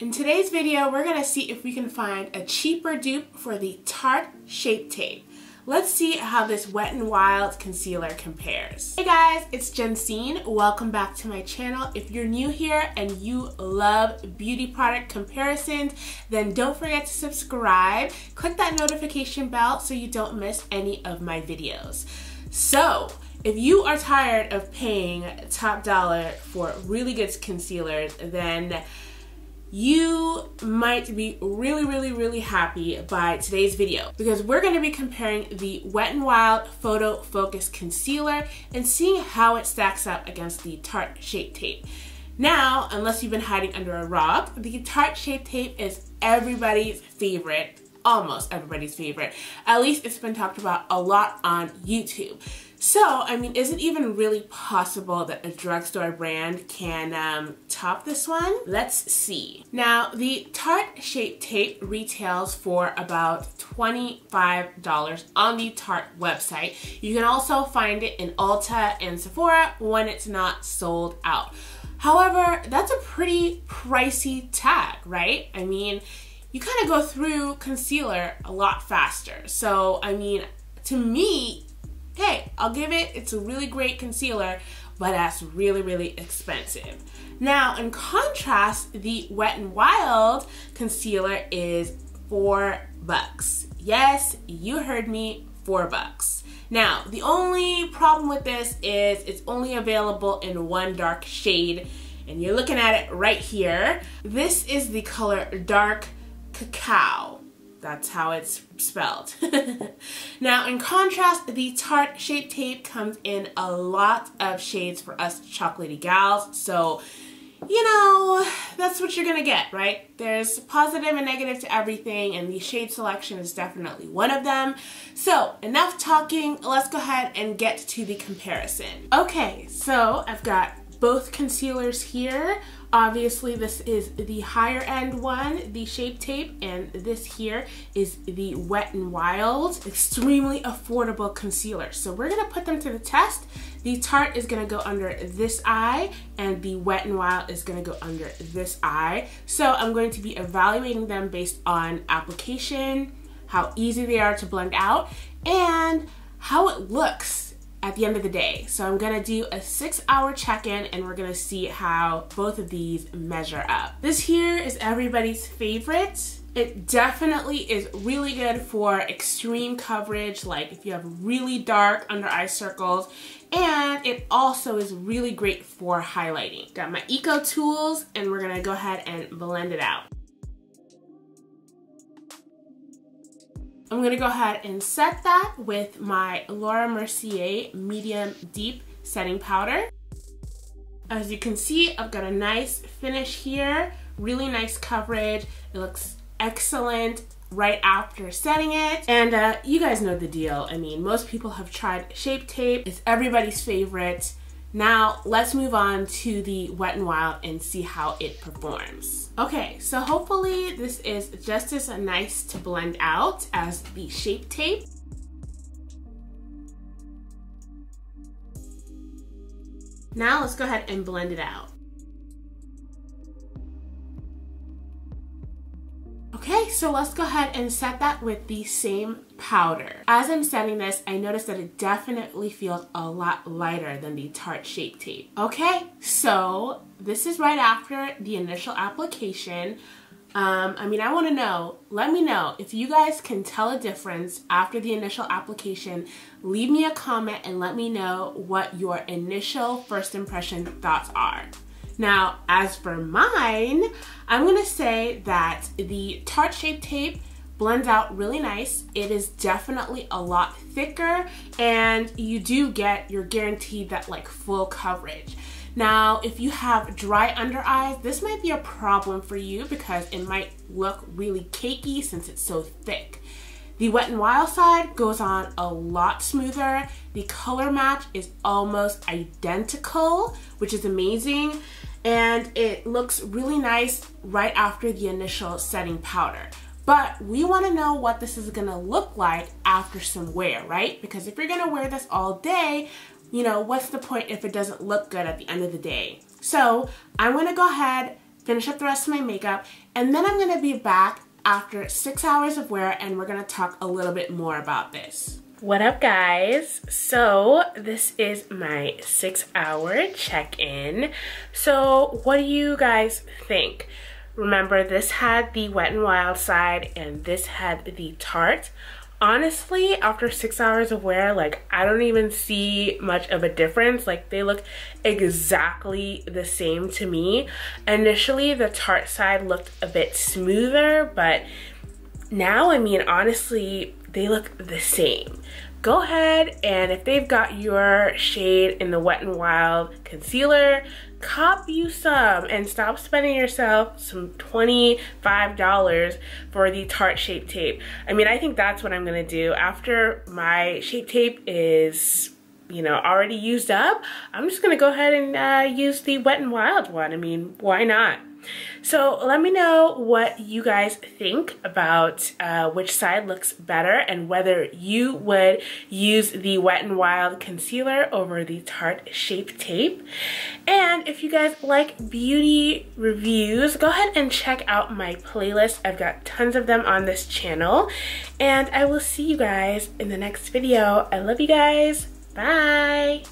In today's video, we're gonna see if we can find a cheaper dupe for the Tarte Shape Tape. Let's see how this Wet n Wild concealer compares. Hey guys, it's Jensine. Welcome back to my channel. If you're new here and you love beauty product comparisons, then don't forget to subscribe. Click that notification bell so you don't miss any of my videos. So, if you are tired of paying top dollar for really good concealers, then you might be really, really, really happy by today's video because we're going to be comparing the Wet n Wild Photo Focus Concealer and seeing how it stacks up against the Tarte Shape Tape. Now, unless you've been hiding under a rock, the Tarte Shape Tape is everybody's favorite almost everybody's favorite. At least it's been talked about a lot on YouTube. So, I mean, is it even really possible that a drugstore brand can um, top this one? Let's see. Now, the Tarte Shape Tape retails for about $25 on the Tarte website. You can also find it in Ulta and Sephora when it's not sold out. However, that's a pretty pricey tag, right? I mean, you kind of go through concealer a lot faster. So, I mean, to me, hey, I'll give it, it's a really great concealer, but that's really, really expensive. Now, in contrast, the Wet n Wild concealer is four bucks. Yes, you heard me, four bucks. Now, the only problem with this is it's only available in one dark shade, and you're looking at it right here. This is the color Dark Cacao. That's how it's spelled. now, in contrast, the Tarte Shape Tape comes in a lot of shades for us chocolatey gals. So, you know, that's what you're gonna get, right? There's positive and negative to everything, and the shade selection is definitely one of them. So, enough talking, let's go ahead and get to the comparison. Okay, so I've got both concealers here. Obviously, this is the higher end one, the Shape Tape, and this here is the Wet n Wild. Extremely affordable concealer. So we're gonna put them to the test. The Tarte is gonna go under this eye, and the Wet n Wild is gonna go under this eye. So I'm going to be evaluating them based on application, how easy they are to blend out, and how it looks at the end of the day. So I'm gonna do a six hour check-in and we're gonna see how both of these measure up. This here is everybody's favorite. It definitely is really good for extreme coverage, like if you have really dark under eye circles, and it also is really great for highlighting. Got my Eco Tools, and we're gonna go ahead and blend it out. I'm gonna go ahead and set that with my Laura Mercier Medium Deep Setting Powder. As you can see, I've got a nice finish here, really nice coverage. It looks excellent right after setting it. And uh, you guys know the deal. I mean, most people have tried Shape Tape. It's everybody's favorite. Now let's move on to the Wet n Wild and see how it performs. Okay, so hopefully this is just as nice to blend out as the Shape Tape. Now let's go ahead and blend it out. So let's go ahead and set that with the same powder. As I'm setting this, I notice that it definitely feels a lot lighter than the Tarte Shape Tape. Okay, so this is right after the initial application. Um, I mean, I want to know, let me know if you guys can tell a difference after the initial application. Leave me a comment and let me know what your initial first impression thoughts are. Now, as for mine, I'm gonna say that the Tarte Shape Tape blends out really nice. It is definitely a lot thicker and you do get, you're guaranteed that like full coverage. Now, if you have dry under eyes, this might be a problem for you because it might look really cakey since it's so thick. The Wet n Wild side goes on a lot smoother. The color match is almost identical, which is amazing and it looks really nice right after the initial setting powder. But we want to know what this is going to look like after some wear, right? Because if you're going to wear this all day, you know, what's the point if it doesn't look good at the end of the day? So I'm going to go ahead, finish up the rest of my makeup, and then I'm gonna be back after six hours of wear and we're gonna talk a little bit more about this. What up guys? So this is my six hour check-in. So what do you guys think? Remember this had the Wet n Wild side and this had the Tarte honestly after six hours of wear like i don't even see much of a difference like they look exactly the same to me initially the tarte side looked a bit smoother but now i mean honestly they look the same go ahead and if they've got your shade in the Wet n Wild concealer, cop you some and stop spending yourself some $25 for the Tarte Shape Tape. I mean, I think that's what I'm gonna do. After my Shape Tape is you know, already used up, I'm just gonna go ahead and uh, use the Wet n Wild one. I mean, why not? So let me know what you guys think about uh, which side looks better and whether you would use the Wet n Wild concealer over the Tarte Shape Tape. And if you guys like beauty reviews, go ahead and check out my playlist. I've got tons of them on this channel. And I will see you guys in the next video. I love you guys. Bye.